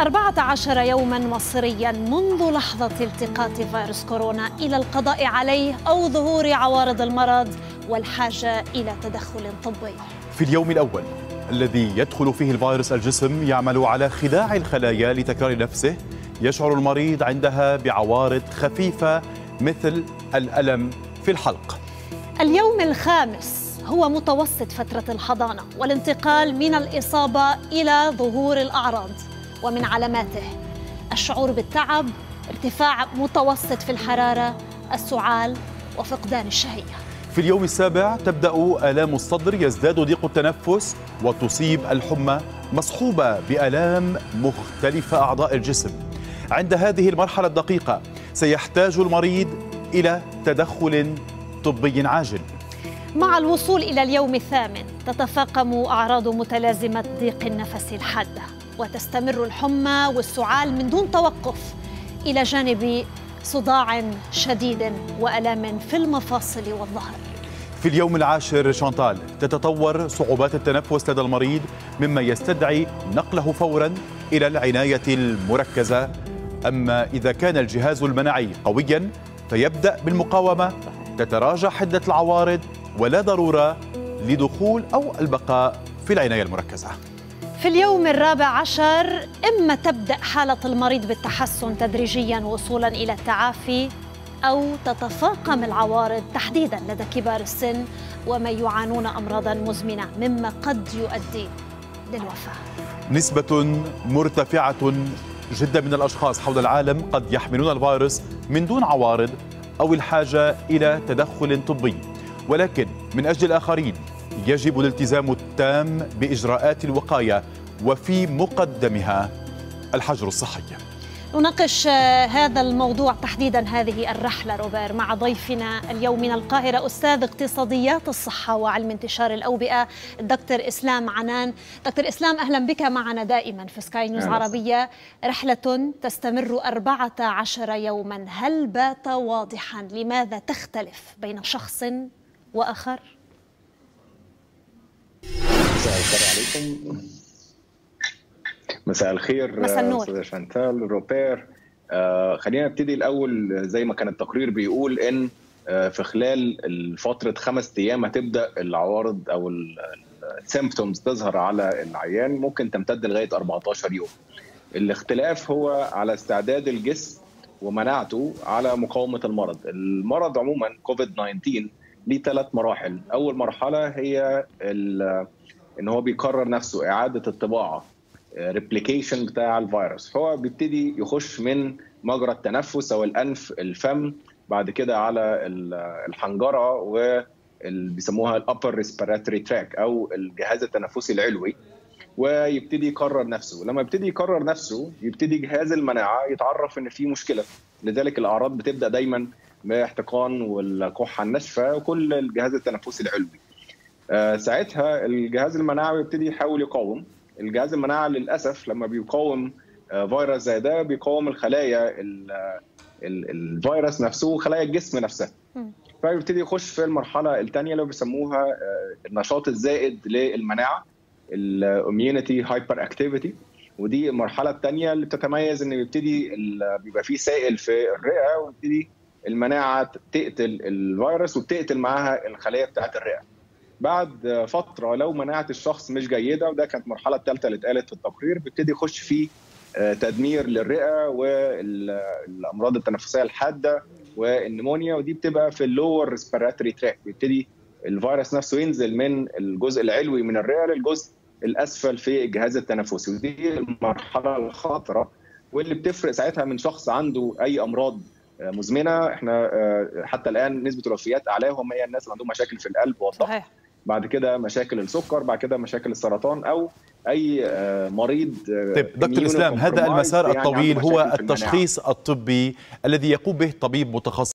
14 يوما مصريا منذ لحظة التقاط فيروس كورونا إلى القضاء عليه أو ظهور عوارض المرض والحاجة إلى تدخل طبي. في اليوم الأول الذي يدخل فيه الفيروس الجسم يعمل على خداع الخلايا لتكرار نفسه يشعر المريض عندها بعوارض خفيفة مثل الألم في الحلق. اليوم الخامس هو متوسط فترة الحضانة والانتقال من الإصابة إلى ظهور الأعراض. ومن علاماته الشعور بالتعب ارتفاع متوسط في الحرارة السعال وفقدان الشهية. في اليوم السابع تبدأ آلام الصدر يزداد ضيق التنفس وتصيب الحمى مصحوبة بآلام مختلفة أعضاء الجسم. عند هذه المرحلة الدقيقة سيحتاج المريض إلى تدخل طبي عاجل. مع الوصول إلى اليوم الثامن تتفاقم أعراض متلازمة ضيق النفس الحادة. وتستمر الحمى والسعال من دون توقف إلى جانب صداع شديد وألام في المفاصل والظهر. في اليوم العاشر شانتال تتطور صعوبات التنفس لدى المريض مما يستدعي نقله فورا إلى العناية المركزة. أما إذا كان الجهاز المناعي قويا فيبدأ بالمقاومة. تتراجع حدة العوارض ولا ضرورة لدخول أو البقاء في العناية المركزة. في اليوم الرابع عشر إما تبدأ حالة المريض بالتحسن تدريجيا وصولا إلى التعافي أو تتفاقم العوارض تحديدا لدى كبار السن ومن يعانون أمراضا مزمنة مما قد يؤدي للوفاة. نسبة مرتفعة جدا من الأشخاص حول العالم قد يحملون الفيروس من دون عوارض أو الحاجة إلى تدخل طبي. ولكن من أجل الآخرين يجب الالتزام التام بإجراءات الوقاية وفي مقدمها الحجر الصحي. نناقش هذا الموضوع تحديدا هذه الرحلة روبير مع ضيفنا اليوم من القاهرة أستاذ اقتصاديات الصحة وعلم انتشار الأوبئة الدكتور إسلام عنان. دكتور إسلام أهلا بك معنا دائما في سكاي نيوز عربية. رحلة تستمر 14 يوما. هل بات واضحا؟ لماذا تختلف بين شخص وآخر؟ مساء الخير عليكم. مساء الخير مساء النور. أستاذ شانتال روبير. آه خلينا نبتدي الأول زي ما كان التقرير بيقول إن آه في خلال فترة خمس أيام هتبدأ العوارض أو ال symptoms تظهر على العيان ممكن تمتد لغاية 14 يوم. الاختلاف هو على استعداد الجسم ومناعته على مقاومة المرض. المرض عموما كوفيد 19 ليه ثلاث مراحل. أول مرحلة هي إن هو بيكرر نفسه إعادة الطباعة replication بتاع الفيروس. هو بيبتدي يخش من مجرى التنفس أو الأنف الفم بعد كده على الحنجرة و بيسموها ال upper respiratory tract أو الجهاز التنفسي العلوي ويبتدي يكرر نفسه. لما يبتدي يكرر نفسه يبتدي جهاز المناعة يتعرف إن في مشكلة. لذلك الأعراض بتبدأ دايما باحتقان والكحة الناشفة وكل الجهاز التنفسي العلوي. آه ساعتها الجهاز المناعي يبتدي يحاول يقاوم. الجهاز المناعي للأسف لما بيقاوم آه فيروس زي ده بيقاوم الخلايا ال ال الفيروس نفسه وخلايا الجسم نفسها. فيبتدي يخش في المرحلة الثانية اللي بيسموها آه النشاط الزائد للمناعة ال immunity hyper activity ودي المرحلة الثانية اللي بتتميز إن بيبتدي بيبقى فيه سائل في الرئة ويبتدي المناعة تقتل الفيروس وبتقتل معاها الخلايا بتاعة الرئة. بعد فترة لو مناعه الشخص مش جيدة وده كانت المرحله الثالثه اللي اتقالت في التقرير بيبتدي يخش في تدمير للرئة والأمراض التنفسية الحادة وال pneumonia ودي بتبقى في ال lower respiratory tract بيبتدي الفيروس نفسه ينزل من الجزء العلوي من الرئة للجزء الأسفل في الجهاز التنفسي. ودي المرحلة الخطرة واللي بتفرق ساعتها من شخص عنده أي أمراض مزمنة. إحنا حتى الآن نسبة الوفيات أعلاهم هي الناس اللي عندهم مشاكل في القلب والضغط. بعد كده مشاكل السكر بعد كده مشاكل السرطان أو أي مريض طيب دكتور اسلام هذا المسار الطويل هو التشخيص الطبي الذي يقوم به طبيب متخصص.